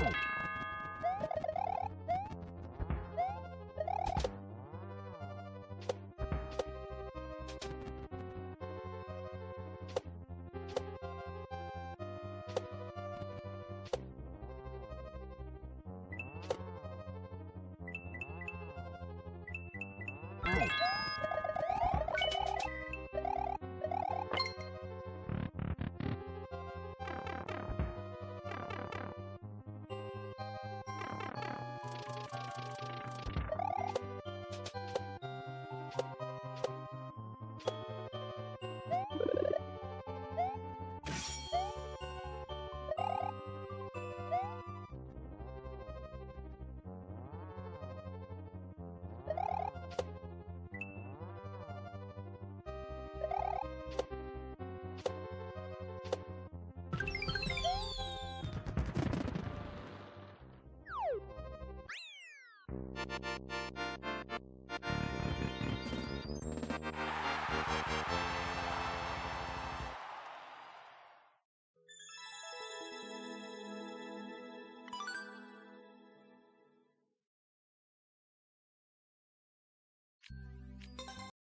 Oh. Música